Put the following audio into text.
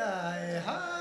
ay, ay.